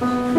嗯